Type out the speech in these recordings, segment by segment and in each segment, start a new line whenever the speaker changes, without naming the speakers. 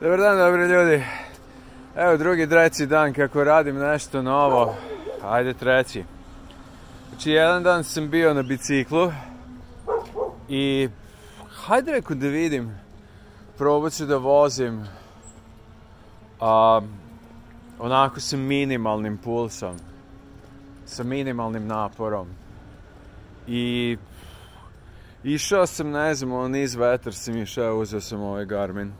Dobar dan, dobri ljudi. Evo drugi, treći dan kako radim nešto novo. Ajde treći. Znači jedan dan sam bio na biciklu i hajde reko da vidim. Probat ću da vozim a, onako sa minimalnim pulsom. Sa minimalnim naporom. I išao sam, ne znam, on niz vetar sam išao, uzeo sam ovaj Garmin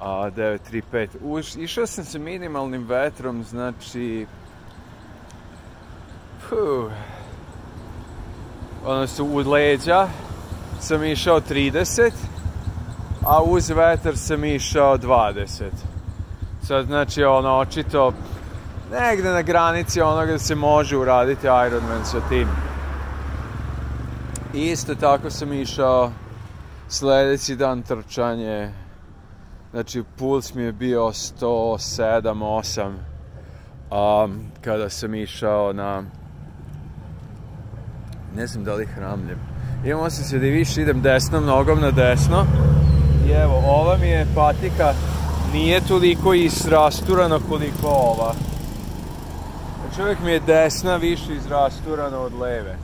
a 935. Už, išao sam sa minimalnim vetrom, znači... Puh, odnosno u leđa sam išao 30, a uz vetar sam išao 20. Sad znači ono očito negde na granici onoga da se može uraditi Ironman sa tim. Isto tako sam išao sledeći dan trčanje Znači, puls mi je bio 107-8 um, kada sam išao na... Ne znam da li hramljem. Imam osjećaj da više idem desnom nogom na desno. I evo, ova mi je patika nije toliko izrasturana koliko ova. Čovjek mi je desna više izrasturana od leve.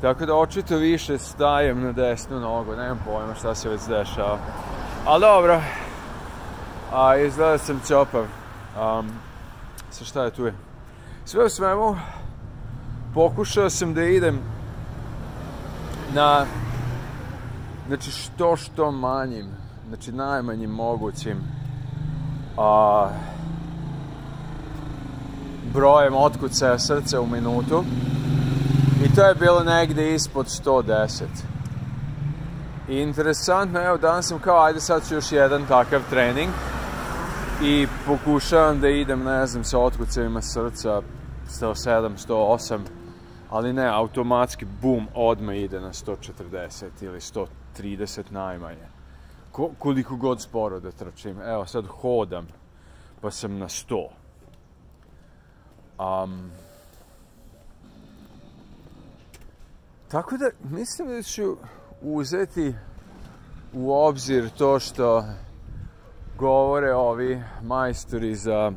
Tako da očito više stajem na desnu nogu, nemam pojma šta se već dešava. Ali dobro. A, izgleda sam čopav. Um, sa šta je tu je? Sve u svemu, pokušao sam da idem na znači što što manjim znači najmanjim mogućim a, brojem otkucaja srca u minutu i to je bilo negde ispod 110 I interesantno, evo danas sam kao, ajde sad ću još jedan takav trening i pokušavam da idem, ne znam, sa otkucevima srca 107, 108, ali ne, automatski, bum, odmah ide na 140 ili 130 najmanje. Ko, koliko god sporo da trčim. Evo, sad hodam, pa sam na 100. Um, tako da, mislim da ću uzeti u obzir to što govore ovi majstori za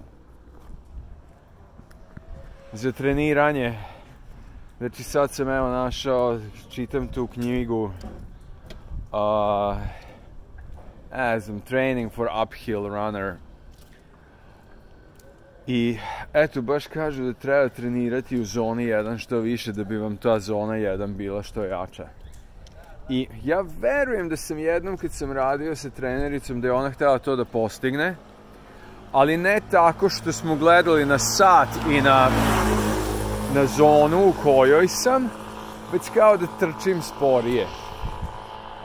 za treniranje. Znači sad sam evo našao, čitam tu knjigu uh, ne znam, Training for Uphill Runner. I eto, baš kažu da treba trenirati u zoni 1 što više da bi vam ta zona 1 bila što jača. I ja verujem da sam jednom kad sam radio sa trenericom da je ona htjela to da postigne, ali ne tako što smo gledali na sat i na, na zonu u kojoj sam, već kao da trčim sporije.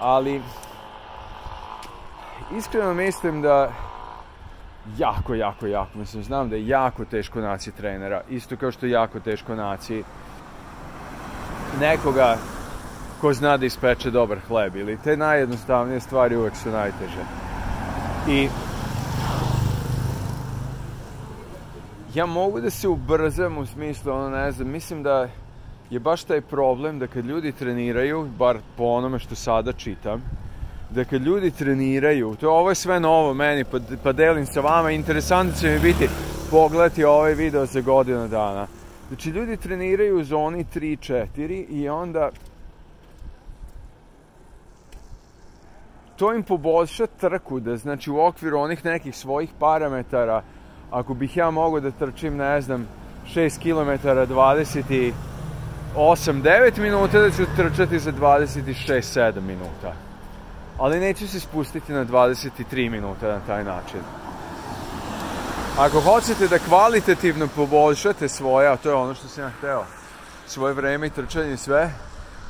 Ali, iskreno mislim da jako, jako, jako, mislim, znam da je jako teško naći trenera, isto kao što je jako teško naći nekoga ko zna da ispeče dobar hleb ili te najjednostavnije stvari uvek su najteže. I ja mogu da se ubrzam u smislu, ono ne znam, mislim da je baš taj problem da kad ljudi treniraju, bar po onome što sada čitam, da kad ljudi treniraju, to ovo je sve novo meni, pa, pa delim sa vama, interesantno će mi biti pogledati ovaj video za godinu dana. Znači, ljudi treniraju u zoni 3-4 i onda to im poboljša trku, da znači u okviru onih nekih svojih parametara, ako bih ja mogao da trčim, ne znam, 6 km 28 9 minuta, da ću trčati za 26 7 minuta. Ali neću se spustiti na 23 minuta na taj način. Ako hoćete da kvalitativno poboljšate svoje, a to je ono što sam ja hteo, svoje vreme i trčanje sve,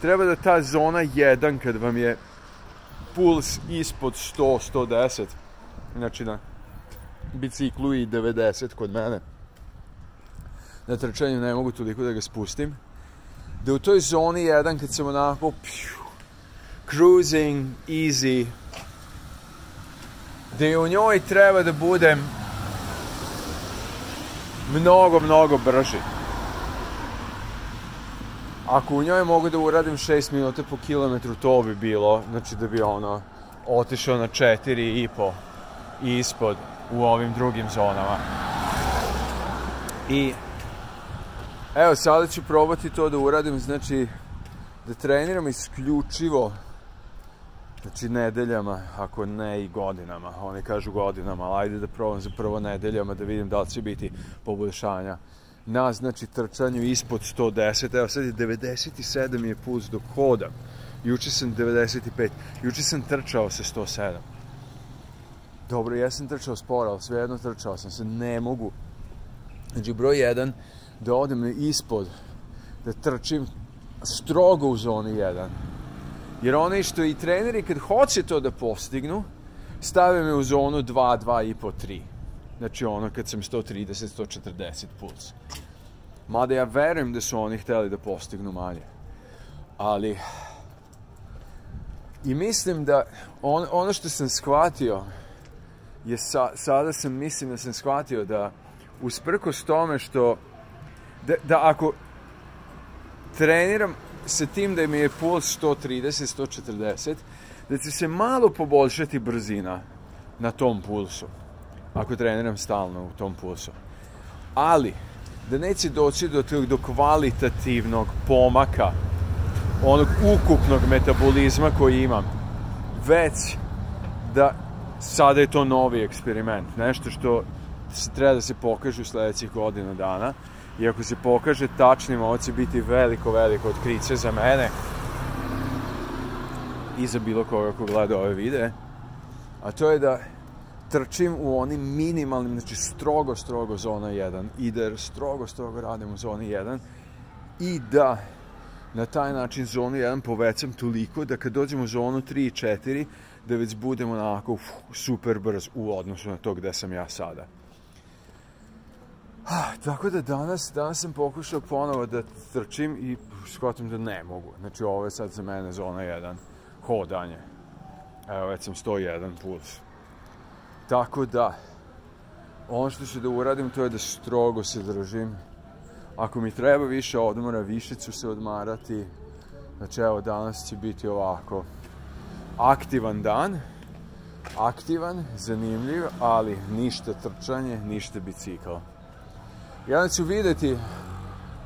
treba da ta zona 1 kad vam je puls ispod 100-110. Znači na biciklu i 90 kod mene. Na trčanju ne mogu toliko da ga spustim. Da u toj zoni jedan kad sam onako pju, cruising, easy, da je u njoj treba da budem mnogo, mnogo brži ako u njoj mogu da uradim 6 minuta po kilometru, to bi bilo, znači da bi ono, otišao na 4 i po i ispod u ovim drugim zonama. I evo sada ću probati to da uradim, znači da treniram isključivo znači nedeljama, ako ne i godinama. Oni kažu godinama, ali ajde da probam za prvo nedeljama da vidim da li će biti poboljšanja. Na, znači, trčanju ispod 110, evo sad je 97 je puls dok hodam. Juče sam 95, juče sam trčao sa 107. Dobro, ja sam trčao sporo, ali svejedno trčao sam se, ne mogu. Znači, broj 1, da odem ispod, da trčim strogo u zoni 1. Jer onaj što i treneri kad hoće to da postignu, stave me u zonu 2, 2 i po 3. Znači ono kad sam 130, 140 puls. Mada ja verujem da su oni hteli da postignu manje. Ali... I mislim da on, ono što sam shvatio je sa, sada sam mislim da sam shvatio da usprkos tome što da, da ako treniram sa tim da mi je puls 130, 140, da će se malo poboljšati brzina na tom pulsu. Ako treniram stalno u tom pulsu. Ali, da neće doći do, do kvalitativnog pomaka onog ukupnog metabolizma koji imam. Već da sada je to novi eksperiment. Nešto što treba da se pokaže u sledećih godina dana i ako se pokaže tačnim, ovo biti veliko, veliko otkriće za mene i za bilo koga ko gleda ove videe, a to je da trčim u onim minimalnim, znači strogo, strogo zona 1 i da strogo, strogo radim u zoni 1 i da na taj način zonu 1 povećam toliko da kad dođemo u zonu 3 i 4 da već budemo onako uf, super brz u odnosu na to gde sam ja sada. Ah, tako da danas, danas sam pokušao ponovo da trčim i shvatim da ne mogu. Znači ovo je sad za mene zona 1, hodanje. Evo već sam 101 puls. Tako da, ono što ću da uradim to je da strogo se držim. Ako mi treba više odmora, više ću se odmarati. Znači evo danas će biti ovako aktivan dan. Aktivan, zanimljiv, ali ništa trčanje, ništa bicikl. Ja ću videti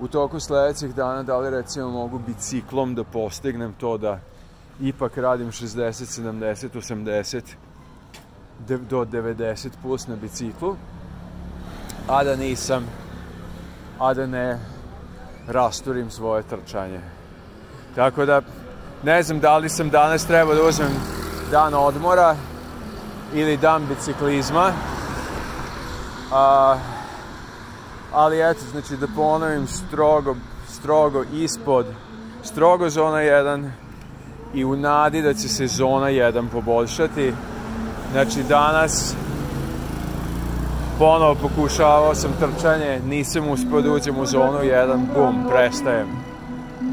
u toku sledećih dana da li recimo mogu biciklom da postignem to da ipak radim 60, 70, 80 do 90 plus na biciklu a da nisam a da ne rasturim svoje trčanje tako da ne znam da li sam danas trebao da uzmem dan odmora ili dan biciklizma a, ali eto, znači da ponovim strogo, strogo ispod, strogo zona 1 i u nadi da će se zona 1 poboljšati. Znači danas ponovo pokušavao sam trčanje, nisam uspio da uđem u zonu 1, bum, prestajem.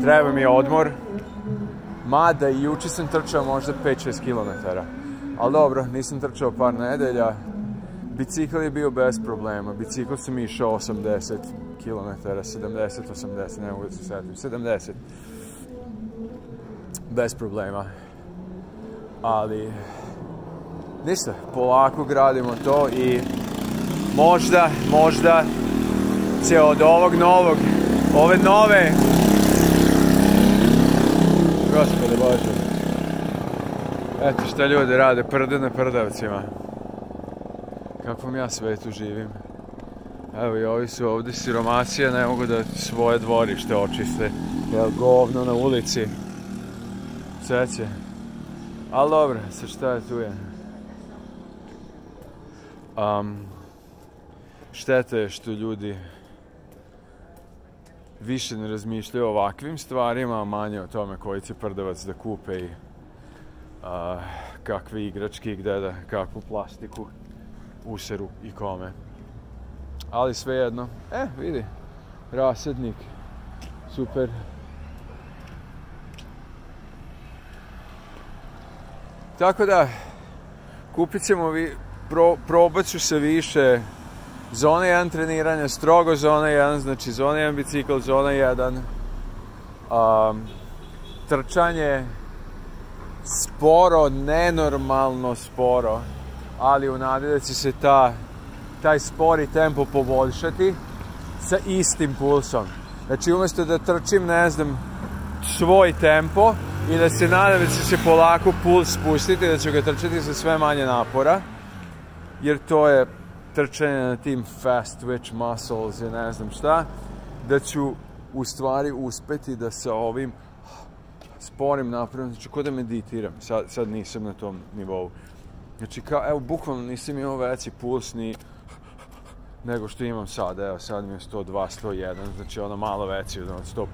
Treba mi odmor, mada i juče sam trčao možda 5-6 km. Ali dobro, nisam trčao par nedelja, Bicikl je bio bez problema. Bicikl sam išao 80 km, 70, 80, ne mogu da se setim, 70. Bez problema. Ali, ništa, polako gradimo to i možda, možda će od ovog novog, ove nove Gospode Bože. Eto šta ljudi rade, prde na prdavcima kakvom ja svetu živim. Evo i ovi su ovde siromacije, ne mogu da svoje dvorište očiste. Jel, govno na ulici. Ceće. Ali dobro, sa šta je tu je. Um, šteta je što ljudi više ne razmišljaju o ovakvim stvarima, a manje o tome koji će prdavac da kupe i uh, kakve igračke i gde da, kakvu plastiku useru i kome. Ali svejedno, e, vidi, rasednik, super. Tako da, kupit ćemo, vi, pro, probat ću se više zona 1 treniranja, strogo zona 1, znači zona 1 bicikl, zona 1, um, trčanje sporo, nenormalno sporo, ali u nadi da će se ta, taj spori tempo poboljšati sa istim pulsom. Znači umjesto da trčim, ne znam, svoj tempo i da se nadam da će se polako puls spustiti, da ću ga trčati sa sve manje napora, jer to je trčanje na tim fast twitch muscles i ne znam šta, da ću u stvari uspeti da sa ovim sporim napravim, znači kod da meditiram, sad, sad nisam na tom nivou. Znači, kao, evo, bukvalno nisam imao veći puls ni nego što imam sad, evo, sad mi je 102, 101, znači ono malo veći od 105.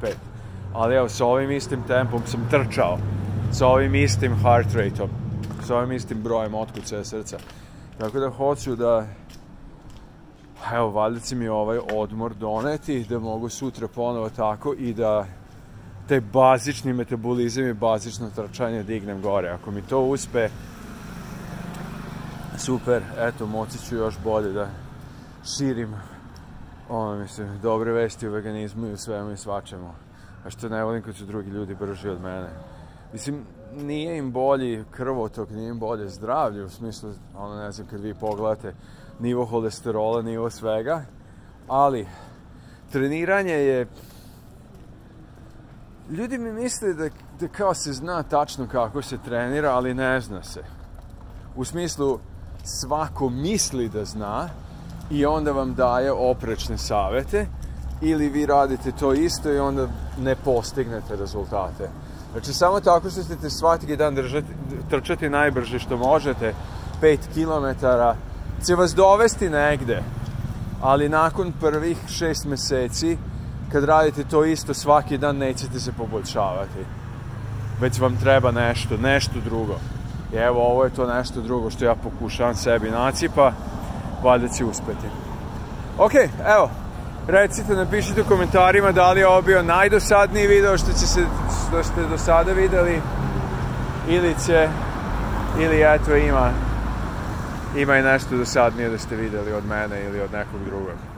Ali evo, sa ovim istim tempom sam trčao, sa ovim istim heart rateom, sa ovim istim brojem otkucaja srca. Tako da hoću da, evo, valjda će mi ovaj odmor doneti, da mogu sutra ponovo tako i da taj bazični metabolizam i bazično trčanje dignem gore. Ako mi to uspe, super, eto, moći ću još bolje da širim ono, mislim, dobre vesti u veganizmu i u svemu i svačemu. A što ne volim kad su drugi ljudi brži od mene. Mislim, nije im bolji krvotok, nije im bolje zdravlje, u smislu, ono, ne znam, kad vi pogledate nivo holesterola, nivo svega, ali treniranje je ljudi mi misle da, da kao se zna tačno kako se trenira, ali ne zna se. U smislu, svako misli da zna i onda vam daje oprečne savete ili vi radite to isto i onda ne postignete rezultate. Znači, samo tako što ćete svaki dan držati, trčati najbrže što možete, 5 km, će vas dovesti negde, ali nakon prvih šest meseci kad radite to isto svaki dan nećete se poboljšavati. Već vam treba nešto, nešto drugo. I evo ovo je to nešto drugo što ja pokušavam sebi naći, pa valjda će uspeti. Ok, evo, recite, napišite u komentarima da li je ovo bio najdosadniji video što, će se, što ste do sada videli ili će, ili eto ima, ima i nešto dosadnije da ste videli od mene ili od nekog drugog.